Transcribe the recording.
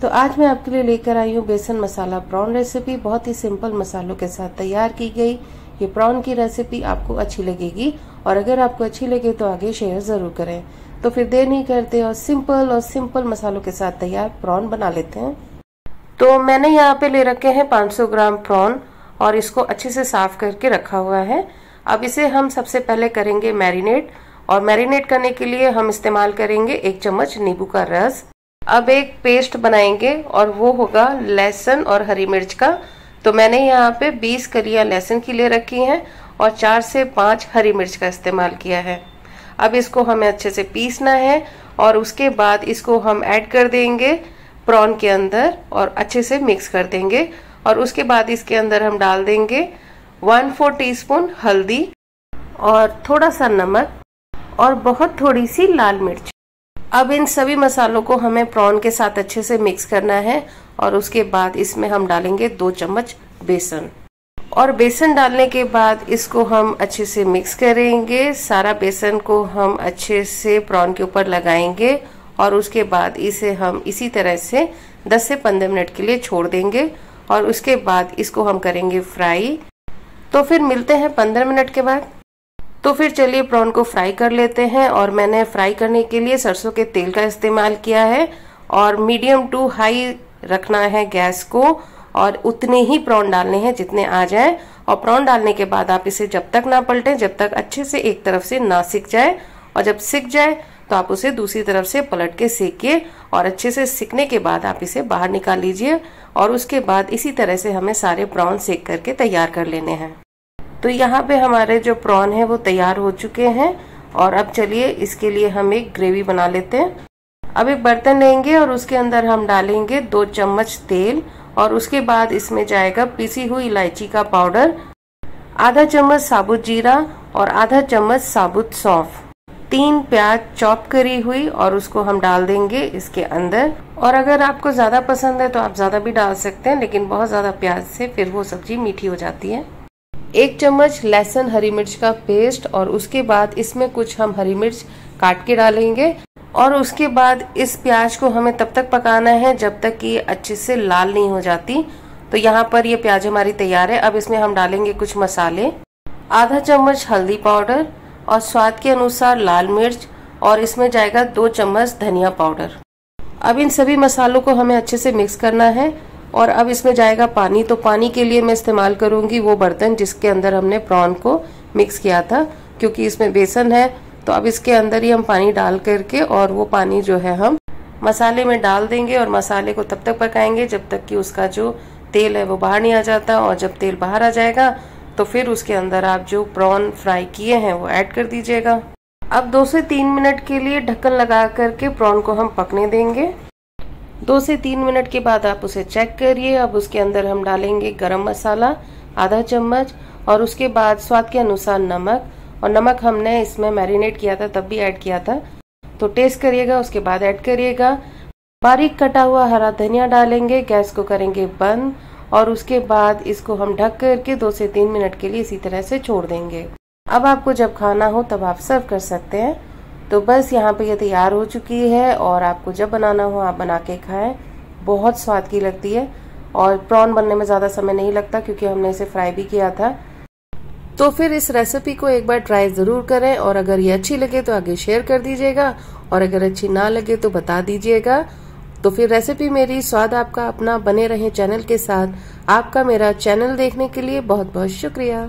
तो आज मैं आपके लिए लेकर आई हूँ बेसन मसाला प्रॉन रेसिपी। बहुत ही सिंपल मसालों के साथ तैयार की गई। ये प्रॉन की रेसिपी आपको अच्छी लगेगी और अगर आपको अच्छी लगे तो आगे शेयर ज़रूर करें। तो फिर देर नहीं करते और सिंपल और सिंपल मसालों के साथ तैयार प्रॉन बना लेते हैं। तो मैंने यहाँ पे ले रखे हैं 500 ग्राम प्रॉन और इसको अच्छे से साफ़ करके रखा हुआ है। अब इसे हम सबसे पहले करेंगे मैरिनेट और मैरिनेट करने के लिए हम इस्तेमाल करेंगे एक चम्मच नींबू का रस। अब एक पेस्ट बनाएँगे और वो होगा लहसुन और हरी मिर्च का। तो मैंने यहाँ पे 20 कलियाँ लहसुन की ले रखी हैं और चार से पाँच हरी मिर्च का इस्तेमाल किया है। अब इसको हमें अच्छे से पीसना है और उसके बाद इसको हम ऐड कर देंगे प्रॉन के अंदर और अच्छे से मिक्स कर देंगे और उसके बाद इसके अंदर हम डाल देंगे वन फोर टी हल्दी और थोड़ा सा नमक और बहुत थोड़ी सी लाल मिर्च। अब इन सभी मसालों को हमें प्रॉन के साथ अच्छे से मिक्स करना है और उसके बाद इसमें हम डालेंगे दो चम्मच बेसन। और बेसन डालने के बाद इसको हम अच्छे से मिक्स करेंगे। सारा बेसन को हम अच्छे से प्रॉन के ऊपर लगाएँगे और उसके बाद इसे हम इसी तरह से 10 से 15 मिनट के लिए छोड़ देंगे और उसके बाद इसको हम करेंगे फ्राई। तो फिर मिलते हैं 15 मिनट के बाद। तो फिर चलिए प्रॉन को फ्राई कर लेते हैं और मैंने फ्राई करने के लिए सरसों के तेल का इस्तेमाल किया है और मीडियम टू हाई रखना है गैस को और उतने ही प्रॉन डालने हैं जितने आ जाए और प्रॉन डालने के बाद आप इसे जब तक ना पलटें, जब तक अच्छे से एक तरफ़ से ना सिक जाए और जब सिक जाए तो आप उसे दूसरी तरफ़ से पलट के सेकिए और अच्छे से सिकने के बाद आप इसे बाहर निकाल लीजिए और उसके बाद इसी तरह से हमें सारे प्रॉन सेक करके तैयार कर लेने हैं। तो यहाँ पे हमारे जो प्रॉन है वो तैयार हो चुके हैं और अब चलिए इसके लिए हम एक ग्रेवी बना लेते हैं। अब एक बर्तन लेंगे और उसके अंदर हम डालेंगे दो चम्मच तेल और उसके बाद इसमें जाएगा पीसी हुई इलायची का पाउडर, आधा चम्मच साबुत जीरा और आधा चम्मच साबुत सौंफ, तीन प्याज चॉप करी हुई और उसको हम डाल देंगे इसके अंदर। और अगर आपको ज़्यादा पसंद है तो आप ज़्यादा भी डाल सकते हैं, लेकिन बहुत ज़्यादा प्याज से फिर वो सब्ज़ी मीठी हो जाती है। एक चम्मच लहसुन, हरी मिर्च का पेस्ट और उसके बाद इसमें कुछ हम हरी मिर्च काट के डालेंगे। और उसके बाद इस प्याज को हमें तब तक पकाना है जब तक कि अच्छे से लाल नहीं हो जाती। तो यहाँ पर ये प्याज हमारी तैयार है। अब इसमें हम डालेंगे कुछ मसाले। आधा चम्मच हल्दी पाउडर और स्वाद के अनुसार लाल मिर्च और इसमें जाएगा दो चम्मच धनिया पाउडर। अब इन सभी मसालों को हमें अच्छे से मिक्स करना है। और अब इसमें जाएगा पानी तो पानी के लिए मैं इस्तेमाल करूँगी वो बर्तन जिसके अंदर हमने प्रॉन को मिक्स किया था, क्योंकि इसमें बेसन है। तो अब इसके अंदर ही हम पानी डाल करके और वो पानी जो है हम मसाले में डाल देंगे और मसाले को तब तक पकाएँगे जब तक कि उसका जो तेल है वो बाहर नहीं आ जाता और जब तेल बाहर आ जाएगा तो फिर उसके अंदर आप जो प्रॉन फ्राई किए हैं वो ऐड कर दीजिएगा। अब दो से तीन मिनट के लिए ढक्कन लगा करके प्रॉन को हम पकने देंगे। दो से तीन मिनट के बाद आप उसे चेक करिए। अब उसके अंदर हम डालेंगे गरम मसाला, आधा चम्मच और उसके बाद स्वाद के अनुसार नमक। और नमक हमने इसमें मैरिनेट किया था, तब भी ऐड किया था। तो टेस्ट करिएगा, उसके बाद ऐड करिएगा। बारीक कटा हुआ हरा धनिया डालेंगे, गैस को करेंगे बंद और उसके बाद इसको हम ढक करके दो से तीन मिनट के लिए इसी तरह से छोड़ देंगे। अब आपको जब खाना हो, तब आप सर्व कर सकते हैं। तो बस यहाँ पे ये तैयार हो चुकी है और आपको जब बनाना हो, आप बना के खाएँ। बहुत स्वाद की लगती है और प्रॉन बनने में ज़्यादा समय नहीं लगता क्योंकि हमने इसे फ्राई भी किया था। तो फिर इस रेसिपी को एक बार ट्राई ज़रूर करें और अगर ये अच्छी लगे तो आगे शेयर कर दीजिएगा और अगर अच्छी ना लगे तो बता दीजिएगा। तो फिर रेसिपी मेरी, स्वाद आपका अपना, बने रहे चैनल के साथ। आपका मेरा चैनल देखने के लिए बहुत बहुत शुक्रिया।